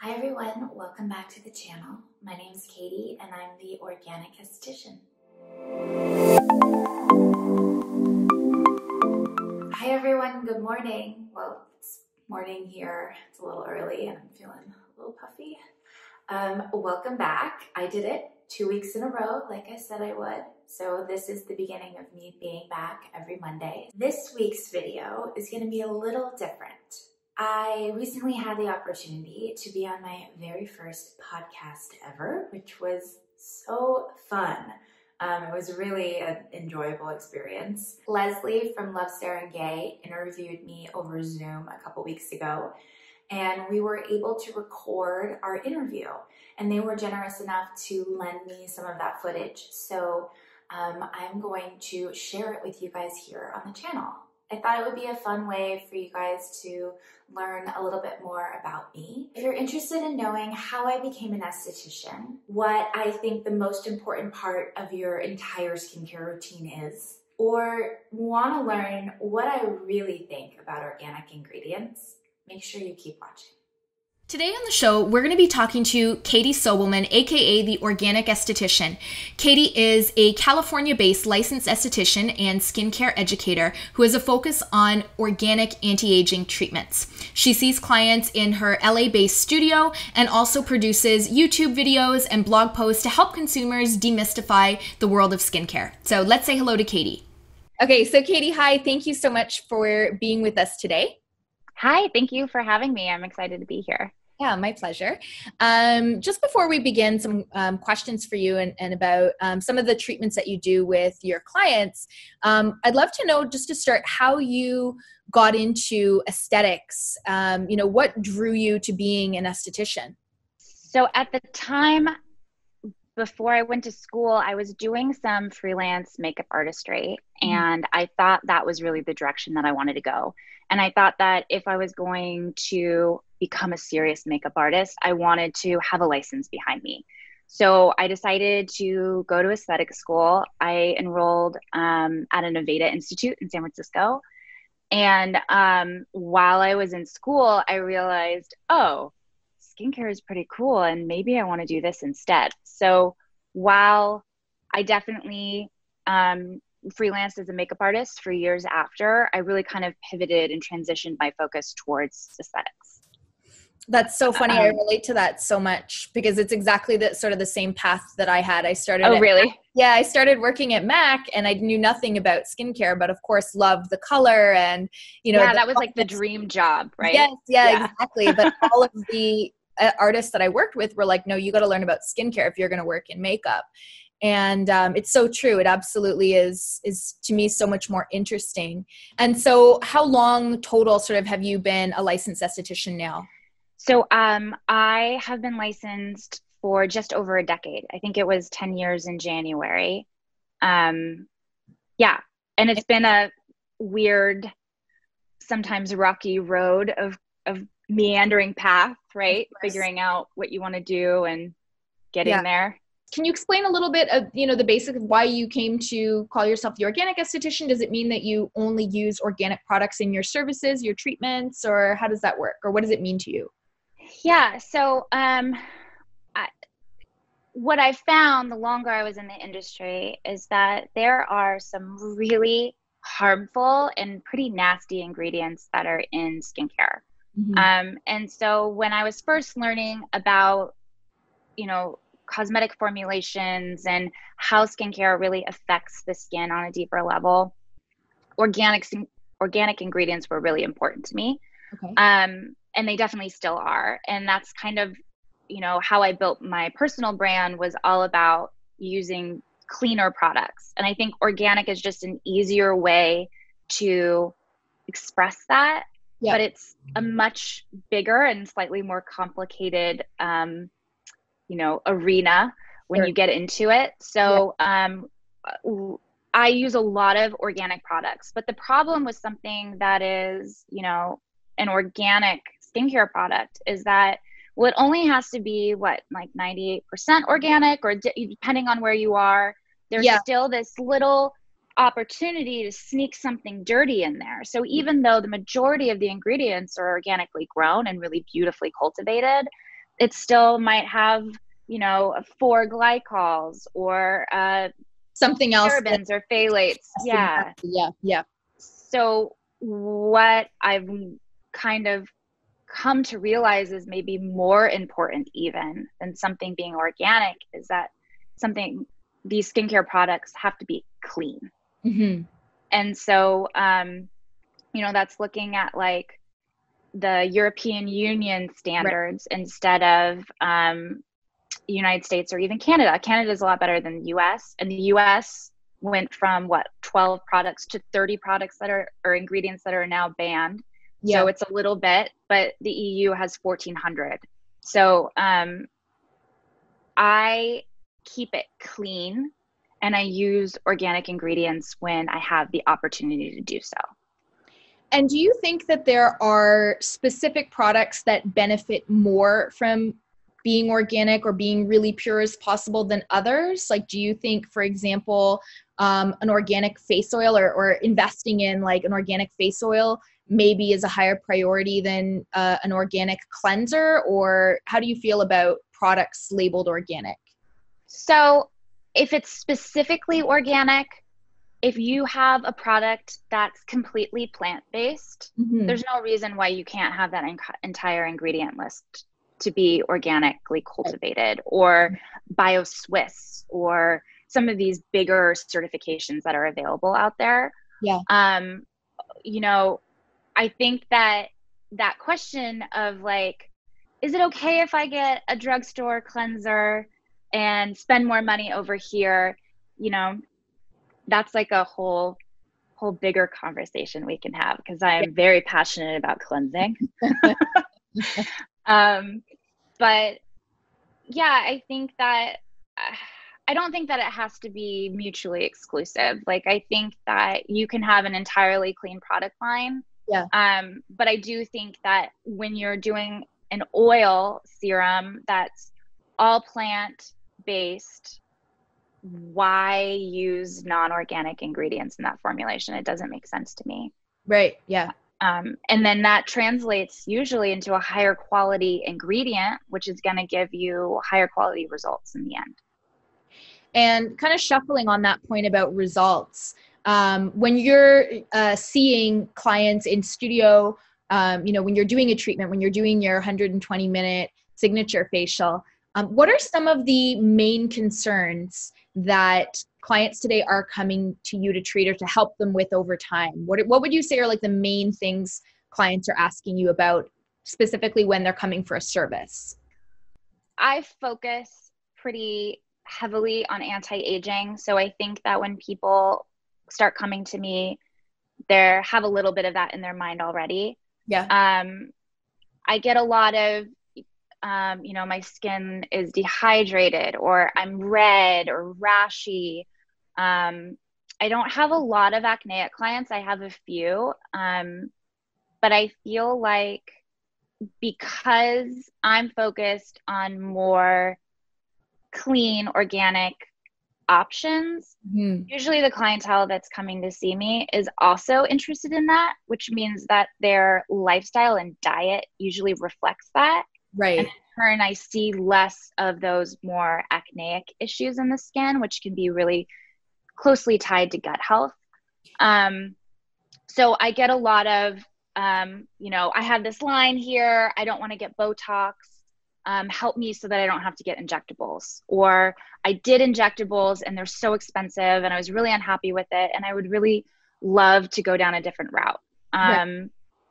Hi everyone, welcome back to the channel. My name is Katie and I'm the Organic Esthetician. Hi everyone, good morning. Well, it's morning here. It's a little early and I'm feeling a little puffy. Um, welcome back. I did it two weeks in a row, like I said I would. So this is the beginning of me being back every Monday. This week's video is gonna be a little different. I recently had the opportunity to be on my very first podcast ever, which was so fun. Um, it was really an enjoyable experience. Leslie from Love Saranghae interviewed me over Zoom a couple weeks ago, and we were able to record our interview. And they were generous enough to lend me some of that footage. So um, I'm going to share it with you guys here on the channel. I thought it would be a fun way for you guys to learn a little bit more about me. If you're interested in knowing how I became an esthetician, what I think the most important part of your entire skincare routine is, or want to learn what I really think about organic ingredients, make sure you keep watching. Today on the show, we're going to be talking to Katie Sobelman, aka the Organic Esthetician. Katie is a California based licensed esthetician and skincare educator who has a focus on organic anti aging treatments. She sees clients in her LA based studio and also produces YouTube videos and blog posts to help consumers demystify the world of skincare. So let's say hello to Katie. Okay, so Katie, hi. Thank you so much for being with us today. Hi, thank you for having me. I'm excited to be here. Yeah, my pleasure. Um, just before we begin, some um, questions for you and, and about um, some of the treatments that you do with your clients. Um, I'd love to know, just to start, how you got into aesthetics. Um, you know, what drew you to being an esthetician? So at the time before I went to school, I was doing some freelance makeup artistry, mm-hmm. and I thought that was really the direction that I wanted to go. And I thought that if I was going to become a serious makeup artist, I wanted to have a license behind me. So I decided to go to aesthetic school. I enrolled um, at an Aveda Institute in San Francisco. And um, while I was in school, I realized, oh, skincare is pretty cool and maybe I want to do this instead. So while I definitely um, freelanced as a makeup artist for years after, I really kind of pivoted and transitioned my focus towards aesthetics. That's so funny. Um, I relate to that so much because it's exactly the sort of the same path that I had. I started. Oh, really? Yeah, I started working at Mac, and I knew nothing about skincare, but of course, loved the color and you know. Yeah, that was like the dream job, right? Yes, yeah, yeah. exactly. But all of the artists that I worked with were like, no, you got to learn about skincare if you're going to work in makeup. And um, it's so true. It absolutely is is to me so much more interesting. And so, how long total sort of have you been a licensed esthetician now? So, um, I have been licensed for just over a decade. I think it was ten years in January. Um, yeah, and it's been a weird, sometimes rocky road of of meandering path, right? Figuring out what you want to do and getting yeah. there. Can you explain a little bit of you know the basic of why you came to call yourself the organic esthetician? Does it mean that you only use organic products in your services, your treatments, or how does that work? Or what does it mean to you? Yeah, so um, I, what I found the longer I was in the industry is that there are some really harmful and pretty nasty ingredients that are in skincare. Mm-hmm. Um, and so when I was first learning about, you know, cosmetic formulations and how skincare really affects the skin on a deeper level, organic organic ingredients were really important to me. Okay. Um, and they definitely still are. And that's kind of, you know, how I built my personal brand was all about using cleaner products. And I think organic is just an easier way to express that yeah. but it's a much bigger and slightly more complicated um, you know arena when sure. you get into it so yeah. um, i use a lot of organic products but the problem with something that is you know an organic skincare product is that well it only has to be what like 98% organic or depending on where you are there's yeah. still this little opportunity to sneak something dirty in there. So even though the majority of the ingredients are organically grown and really beautifully cultivated, it still might have you know four glycols or uh, something else parabens or phthalates. yeah. yeah yeah. So what i've kind of come to realize is maybe more important even than something being organic is that something these skincare products have to be clean mm-hmm. and so um you know that's looking at like the european union standards right. instead of um united states or even canada canada is a lot better than the us and the us went from what 12 products to 30 products that are or ingredients that are now banned yeah. So it's a little bit, but the EU has 1400. So um, I keep it clean and I use organic ingredients when I have the opportunity to do so. And do you think that there are specific products that benefit more from being organic or being really pure as possible than others? Like, do you think, for example, um, an organic face oil or, or investing in like an organic face oil maybe is a higher priority than uh, an organic cleanser or how do you feel about products labeled organic so if it's specifically organic if you have a product that's completely plant-based mm-hmm. there's no reason why you can't have that entire ingredient list to be organically cultivated or Bio Suisse or some of these bigger certifications that are available out there yeah um you know I think that that question of like, is it okay if I get a drugstore cleanser and spend more money over here? You know, that's like a whole whole bigger conversation we can have because I am very passionate about cleansing. um, but yeah, I think that uh, I don't think that it has to be mutually exclusive. Like I think that you can have an entirely clean product line yeah. Um, but I do think that when you're doing an oil serum that's all plant based, why use non organic ingredients in that formulation? It doesn't make sense to me. Right. Yeah. Um, and then that translates usually into a higher quality ingredient, which is going to give you higher quality results in the end. And kind of shuffling on that point about results, um, when you're uh, seeing clients in studio um, you know when you're doing a treatment when you're doing your 120 minute signature facial um, what are some of the main concerns that clients today are coming to you to treat or to help them with over time? What, what would you say are like the main things clients are asking you about specifically when they're coming for a service? I focus pretty heavily on anti-aging so i think that when people start coming to me they have a little bit of that in their mind already. Yeah. Um i get a lot of um, you know my skin is dehydrated or i'm red or rashy um, i don't have a lot of acneic clients i have a few um, but i feel like because i'm focused on more clean organic options. Mm-hmm. Usually, the clientele that's coming to see me is also interested in that, which means that their lifestyle and diet usually reflects that. Right. And turn, I see less of those more acneic issues in the skin, which can be really closely tied to gut health. Um, so I get a lot of, um, you know, I have this line here. I don't want to get Botox um, help me so that I don't have to get injectables. Or I did injectables and they're so expensive and I was really unhappy with it. And I would really love to go down a different route. Um,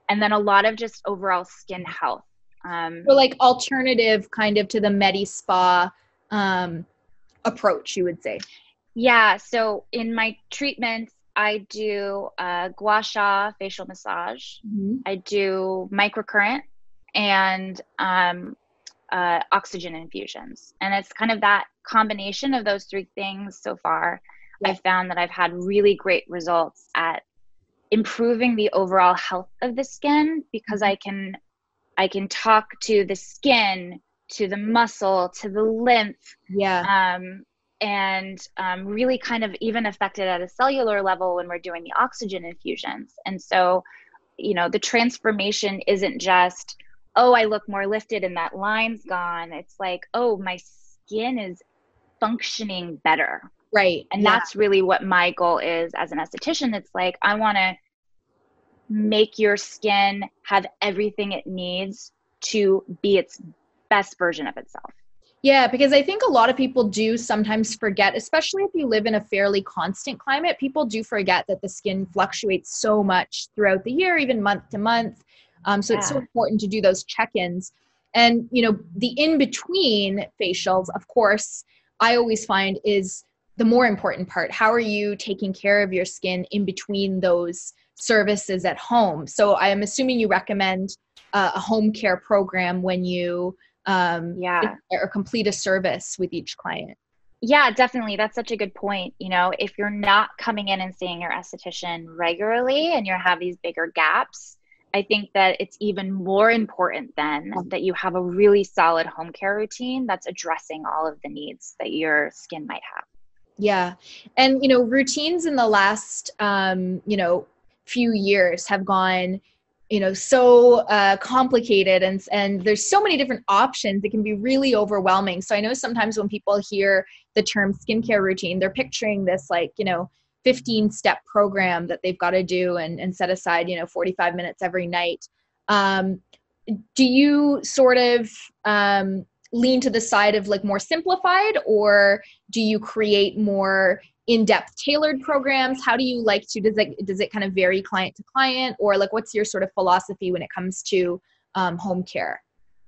And then a lot of just overall skin health. Um, so like alternative kind of to the Medi Spa um, approach, you would say. Yeah. So in my treatments, I do uh, gua sha facial massage. Mm-hmm. I do microcurrent and um, uh, oxygen infusions. And it's kind of that combination of those three things so far. Yeah. I've found that I've had really great results at improving the overall health of the skin because I can I can talk to the skin, to the muscle, to the lymph. Yeah. Um, and um, really kind of even affected at a cellular level when we're doing the oxygen infusions. And so, you know, the transformation isn't just oh, I look more lifted and that line's gone. It's like, oh, my skin is functioning better. Right. And yeah. that's really what my goal is as an esthetician. It's like, I want to make your skin have everything it needs to be its best version of itself. Yeah, because I think a lot of people do sometimes forget, especially if you live in a fairly constant climate, people do forget that the skin fluctuates so much throughout the year, even month to month. Um, so yeah. it's so important to do those check ins. And, you know, the in between facials, of course, I always find is the more important part. How are you taking care of your skin in between those services at home? So I am assuming you recommend uh, a home care program when you um, yeah. or complete a service with each client. Yeah definitely. That's such a good point. You know if you're not coming in and seeing your esthetician regularly and you have these bigger gaps i think that it's even more important then that you have a really solid home care routine that's addressing all of the needs that your skin might have. Yeah. And you know routines in the last um, you know few years have gone you know so uh, complicated and and there's so many different options it can be really overwhelming. So i know sometimes when people hear the term skincare routine they're picturing this like you know 15 step program that they've got to do and, and set aside you know 45 minutes every night. Um, do you sort of um, lean to the side of like more simplified or do you create more in-depth tailored programs? How do you like to does it does it kind of vary client to client? Or like what's your sort of philosophy when it comes to um, home care?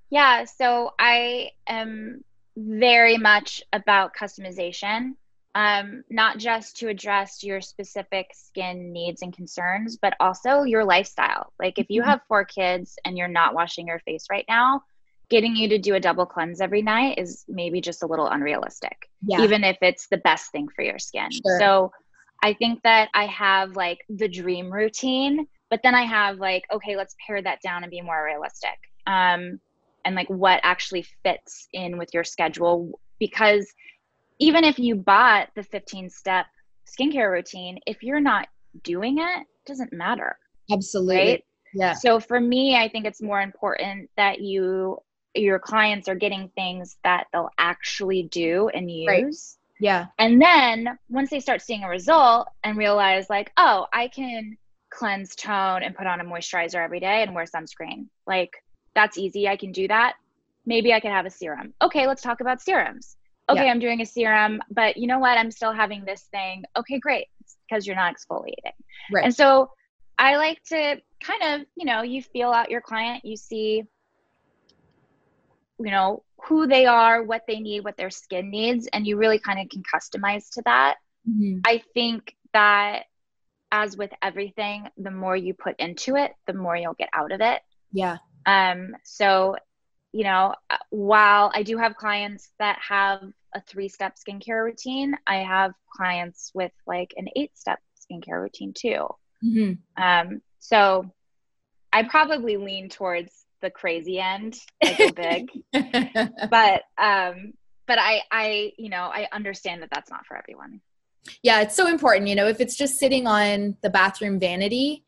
Yeah so i am very much about customization um, not just to address your specific skin needs and concerns but also your lifestyle. Like if you mm-hmm. have four kids and you're not washing your face right now getting you to do a double cleanse every night is maybe just a little unrealistic, yeah. even if it's the best thing for your skin. Sure. So I think that I have like the dream routine, but then I have like, okay, let's pare that down and be more realistic. Um, and like what actually fits in with your schedule. Because even if you bought the 15 step skincare routine, if you're not doing it, it doesn't matter. Absolutely. Right? Yeah. So for me, I think it's more important that you your clients are getting things that they'll actually do and use. Right. Yeah. And then once they start seeing a result and realize, like, oh, I can cleanse, tone, and put on a moisturizer every day and wear sunscreen. Like, that's easy. I can do that. Maybe I could have a serum. Okay, let's talk about serums. Okay, yeah. I'm doing a serum, but you know what? I'm still having this thing. Okay, great. because you're not exfoliating. Right. And so I like to kind of, you know, you feel out your client, you see you know who they are what they need what their skin needs and you really kind of can customize to that mm-hmm. i think that as with everything the more you put into it the more you'll get out of it yeah um so you know uh, while i do have clients that have a three step skincare routine i have clients with like an eight step skincare routine too mm-hmm. um so i probably lean towards the crazy end. I go big, but um, but I I you know I understand that that's not for everyone. Yeah, it's so important. You know, if it's just sitting on the bathroom vanity,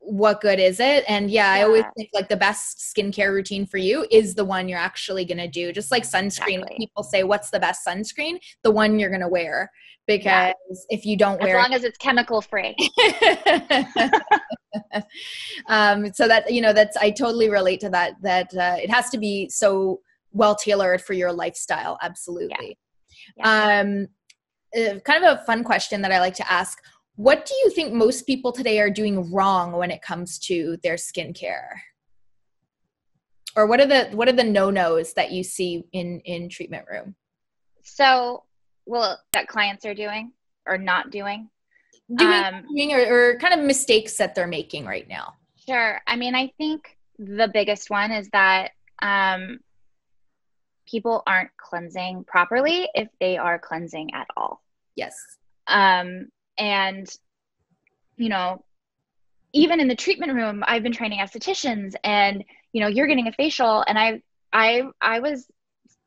what good is it? And yeah, yeah, I always think like the best skincare routine for you is the one you're actually going to do. Just like sunscreen, exactly. people say, "What's the best sunscreen?" The one you're going to wear because yeah. if you don't wear as long it, as it's chemical free um, so that you know that's i totally relate to that that uh, it has to be so well tailored for your lifestyle absolutely yeah. Um uh, kind of a fun question that i like to ask what do you think most people today are doing wrong when it comes to their skincare? Or what are the what are the no-nos that you see in in treatment room? So well that clients are doing or not doing. Doing, um, doing or, or kind of mistakes that they're making right now. Sure. I mean i think the biggest one is that um, people aren't cleansing properly if they are cleansing at all. Yes. Um, and you know even in the treatment room i've been training estheticians and you know you're getting a facial and i i i was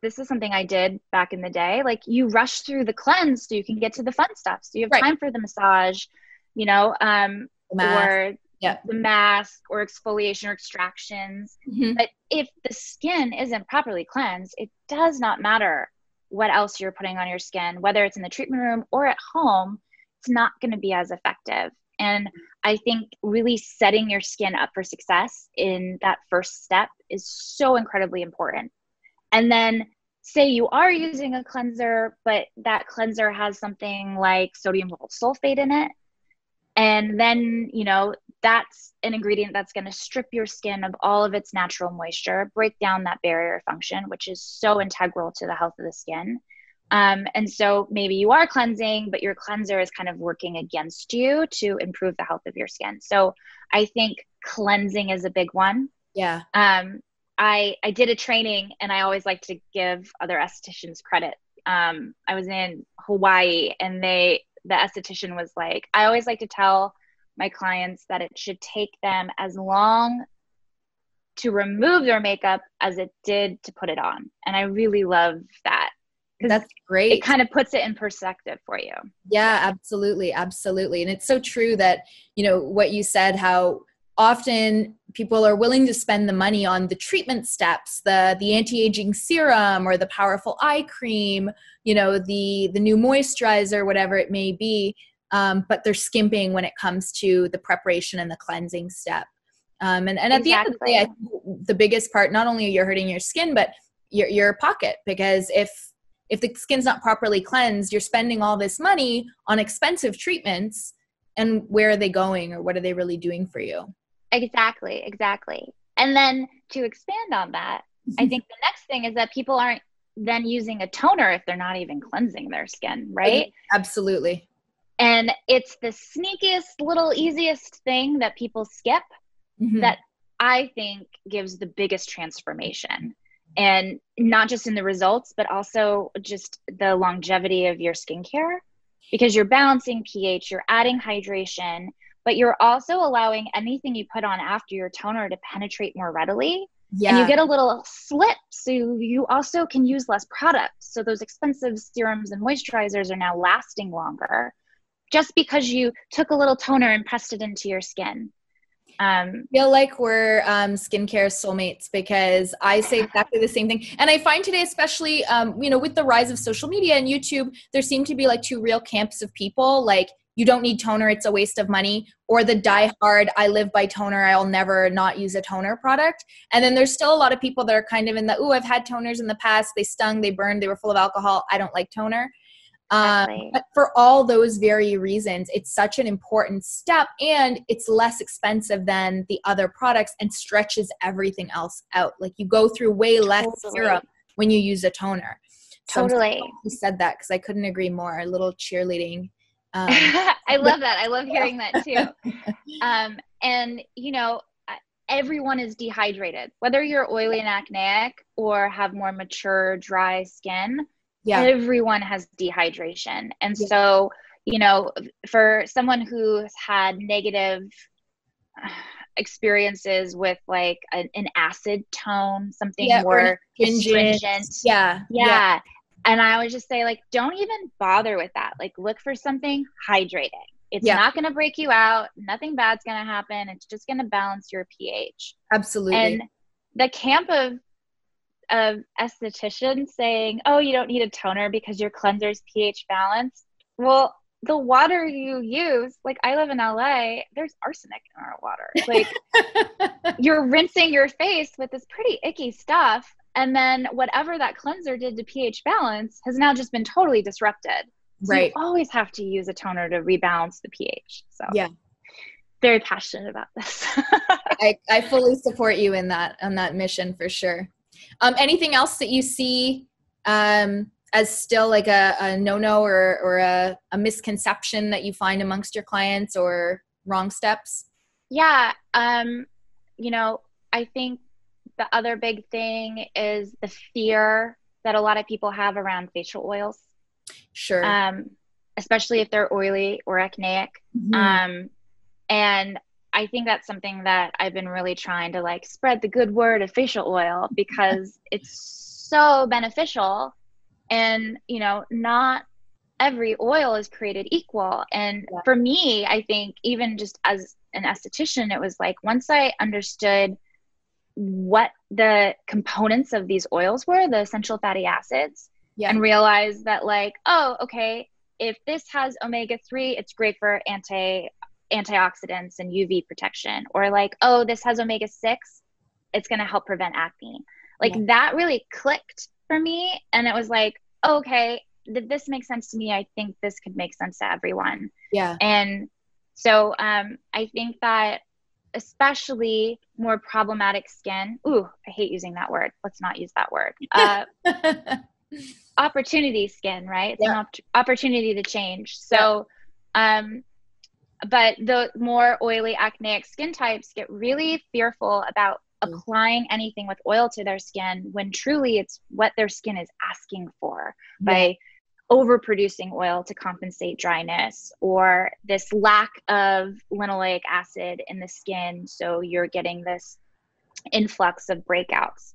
this is something I did back in the day. Like you rush through the cleanse so you can get to the fun stuff. So you have right. time for the massage, you know, um, or yeah. the mask or exfoliation or extractions. Mm-hmm. But if the skin isn't properly cleansed, it does not matter what else you're putting on your skin, whether it's in the treatment room or at home, it's not going to be as effective. And I think really setting your skin up for success in that first step is so incredibly important. And then say you are using a cleanser, but that cleanser has something like sodium sulfate in it. And then, you know, that's an ingredient that's going to strip your skin of all of its natural moisture, break down that barrier function, which is so integral to the health of the skin. Um, and so maybe you are cleansing, but your cleanser is kind of working against you to improve the health of your skin. So I think cleansing is a big one. Yeah. Um, I I did a training, and I always like to give other estheticians credit. Um, I was in Hawaii, and they the esthetician was like, I always like to tell my clients that it should take them as long to remove their makeup as it did to put it on, and I really love that. That's great. It kind of puts it in perspective for you. Yeah, absolutely. Absolutely. And it's so true that, you know, what you said, how often people are willing to spend the money on the treatment steps the the anti-aging serum or the powerful eye cream you know the the new moisturizer whatever it may be um, but they're skimping when it comes to the preparation and the cleansing step um, and, and at exactly. the end of the day I, the biggest part not only are you hurting your skin but your, your pocket because if if the skin's not properly cleansed you're spending all this money on expensive treatments and where are they going or what are they really doing for you? Exactly exactly. And then to expand on that i think the next thing is that people aren't then using a toner if they're not even cleansing their skin right? Absolutely. And it's the sneakiest little easiest thing that people skip mm-hmm. that i think gives the biggest transformation and not just in the results but also just the longevity of your skincare because you're balancing ph you're adding hydration but you're also allowing anything you put on after your toner to penetrate more readily. Yeah. and you get a little slip so you also can use less product so those expensive serums and moisturizers are now lasting longer just because you took a little toner and pressed it into your skin um, feel like we're um, skincare soulmates because I say exactly the same thing. And I find today, especially, um, you know, with the rise of social media and YouTube, there seem to be like two real camps of people. Like, you don't need toner, it's a waste of money, or the die hard, I live by toner, I'll never not use a toner product. And then there's still a lot of people that are kind of in the, oh, I've had toners in the past, they stung, they burned, they were full of alcohol, I don't like toner. Um, but for all those very reasons, it's such an important step and it's less expensive than the other products and stretches everything else out. Like you go through way less totally. serum when you use a toner. So totally. You said that because I couldn't agree more. A little cheerleading. Um, I love that. I love hearing that too. Um, and, you know, everyone is dehydrated, whether you're oily and acneic or have more mature, dry skin yeah. everyone has dehydration. And yeah. so, you know, for someone who's had negative experiences with like an, an acid tone, something yeah, more astringent. Yeah. yeah. Yeah. And I would just say, like, don't even bother with that. Like, look for something hydrating. It's yeah. not going to break you out. Nothing bad's going to happen. It's just going to balance your pH. Absolutely. And the camp of of estheticians saying, "Oh, you don't need a toner because your cleanser's pH balanced." Well, the water you use, like I live in LA, there's arsenic in our water. Like you're rinsing your face with this pretty icky stuff, and then whatever that cleanser did to pH balance has now just been totally disrupted. So right. You always have to use a toner to rebalance the pH. So yeah, very passionate about this. I, I fully support you in that on that mission for sure. Um, anything else that you see um, as still like a, a no-no or, or a, a misconception that you find amongst your clients or wrong steps? Yeah. Um, you know, I think the other big thing is the fear that a lot of people have around facial oils. Sure. Um, especially if they're oily or acneic. Mm-hmm. Um, and I think that's something that I've been really trying to like spread the good word of facial oil because it's so beneficial and you know not every oil is created equal and yeah. for me I think even just as an esthetician, it was like once I understood what the components of these oils were, the essential fatty acids, yeah. and realized that like, oh, okay, if this has omega 3, it's great for anti antioxidants and UV protection. Or like, oh, this has omega 6, it's going to help prevent acne. Like yeah. that really clicked for me and it was like, okay, th- this makes sense to me. I think this could make sense to everyone. Yeah. And so um, I think that especially more problematic skin. Ooh, I hate using that word. Let's not use that word. Uh, opportunity skin, right? It's yeah. an op- opportunity to change. So, yeah. um, but the more oily acneic skin types get really fearful about mm. applying anything with oil to their skin when truly it's what their skin is asking for by overproducing oil to compensate dryness or this lack of linoleic acid in the skin. So you're getting this influx of breakouts.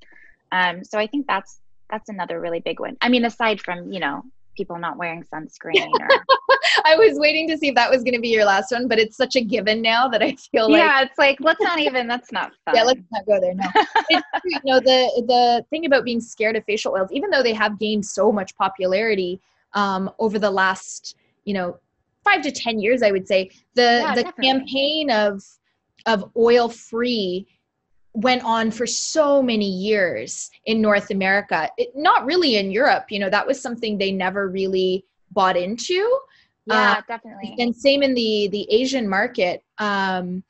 Um, so i think that's that's another really big one. I mean aside from you know people not wearing sunscreen or I was waiting to see if that was going to be your last one, but it's such a given now that I feel like yeah, it's like let's not even. That's not fun. Yeah, let's not go there. No, you know the the thing about being scared of facial oils, even though they have gained so much popularity, um, over the last you know five to ten years i would say the yeah, the definitely. campaign of of oil free went on for so many years in north america it, not really in europe you know that was something they never really bought into. Yeah uh, definitely. and same in the the asian market um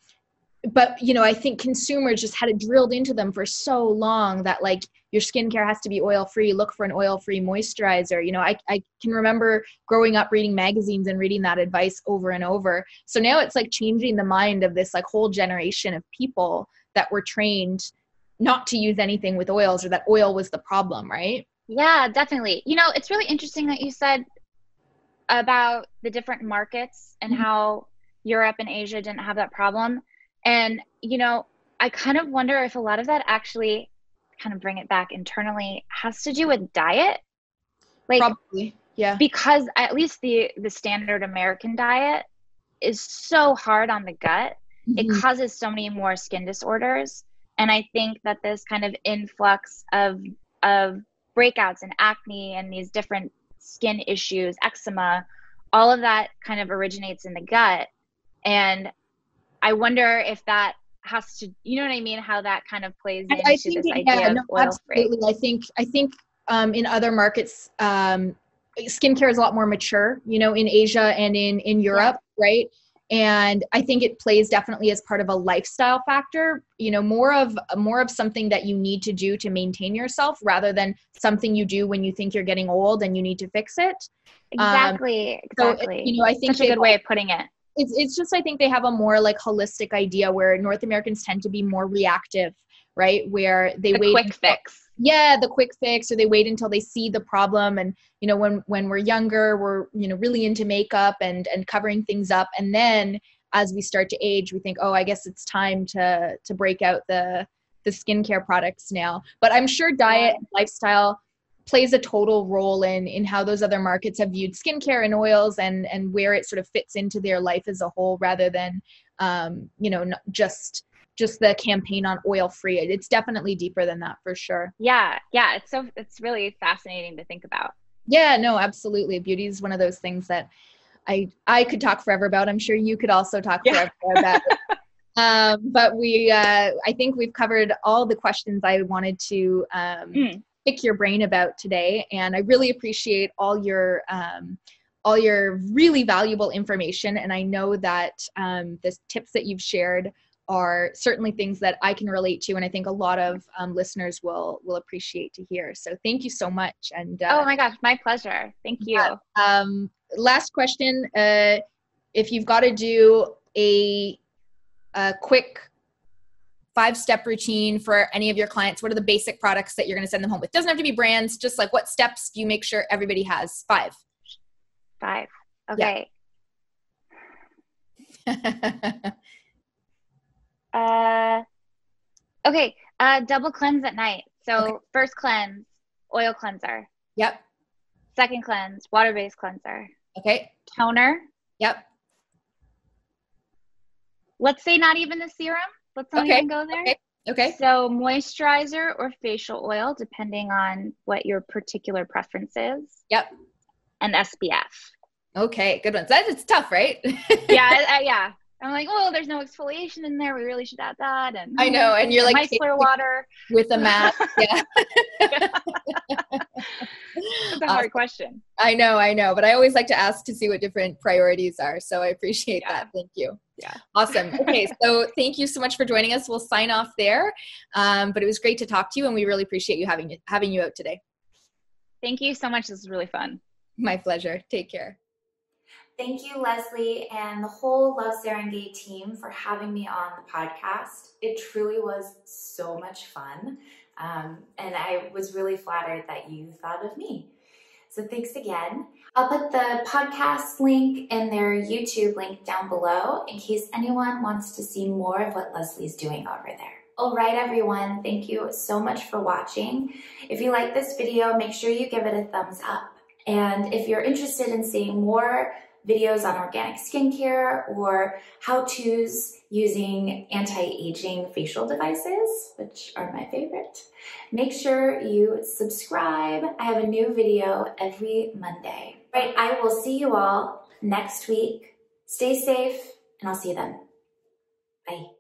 but you know i think consumers just had it drilled into them for so long that like your skincare has to be oil free look for an oil free moisturizer you know I, I can remember growing up reading magazines and reading that advice over and over. So now it's like changing the mind of this like whole generation of people that were trained not to use anything with oils or that oil was the problem right yeah definitely you know it's really interesting that you said about the different markets and mm-hmm. how europe and asia didn't have that problem and, you know, I kind of wonder if a lot of that actually kind of bring it back internally has to do with diet. Like Probably. Yeah. Because at least the the standard American diet is so hard on the gut. Mm-hmm. It causes so many more skin disorders. And I think that this kind of influx of of breakouts and acne and these different skin issues, eczema, all of that kind of originates in the gut. And I wonder if that has to, you know what I mean? How that kind of plays into I think, this idea yeah, no, oil absolutely. I think I think um, in other markets, um, skincare is a lot more mature. You know, in Asia and in in Europe, yeah. right? And i think it plays definitely as part of a lifestyle factor you know more of more of something that you need to do to maintain yourself rather than something you do when you think you're getting old and you need to fix it exactly um, exactly so, you know i think such a good way of putting it it's it's just I think they have a more like holistic idea where North Americans tend to be more reactive, right? Where they the wait quick fix. Yeah, the quick fix, or they wait until they see the problem. And you know, when when we're younger, we're you know really into makeup and and covering things up, and then as we start to age, we think, oh, I guess it's time to to break out the the skincare products now. But I'm sure diet and lifestyle plays a total role in in how those other markets have viewed skincare and oils and and where it sort of fits into their life as a whole rather than um, you know just just the campaign on oil free. It's definitely deeper than that for sure. Yeah yeah it's so it's really fascinating to think about. Yeah no absolutely. Beauty is one of those things that i i could talk forever about. I'm sure you could also talk yeah. forever about. Um, but we uh, i think we've covered all the questions i wanted to um, mm. pick your brain about today. And I really appreciate all your um, all your really valuable information. And I know that um, the tips that you've shared are certainly things that I can relate to, and I think a lot of um, listeners will will appreciate to hear. So thank you so much. And uh, oh my gosh, my pleasure. Thank you. um, last question: uh, If you've got to do a, a quick five step routine for any of your clients? What are the basic products that you're going to send them home with? Doesn't have to be brands, just like what steps do you make sure everybody has? Five. Five. Okay. Yeah. uh, okay. Uh, double cleanse at night. So okay. first cleanse, oil cleanser. Yep. Second cleanse, water based cleanser. Okay. Toner. Yep. let's say not even the serum. Let's not Okay, even go there. okay. Okay. So moisturizer or facial oil, depending on what your particular preference is. Yep. And SPF. Okay. Good ones. That it's tough, right? yeah, I- yeah. I'm like, oh, there's no exfoliation in there. We really should add that. And I know, and you're like micellar water. with a mask. Yeah. It's a hard question. I know, I know, but I always like to ask to see what different priorities are. So I appreciate Yeah. that. Thank you. Yeah. Awesome. Okay, so thank you so much for joining us. We'll sign off there. Um, but it was great to talk to you, and we really appreciate you having having you out today. Thank you so much. This is really fun. My pleasure. Take care. Thank you, Leslie, and the whole Love Saranghae team for having me on the podcast. It truly was so much fun. Um, and I was really flattered that you thought of me. So thanks again. I'll put the podcast link and their YouTube link down below in case anyone wants to see more of what Leslie's doing over there. All right, everyone, thank you so much for watching. If you like this video, make sure you give it a thumbs up. And if you're interested in seeing more videos on organic skincare or how-tos using anti-aging facial devices, which are my favorite, make sure you subscribe. I have a new video every Monday. Right, I will see you all next week. Stay safe, and I'll see you then. Bye.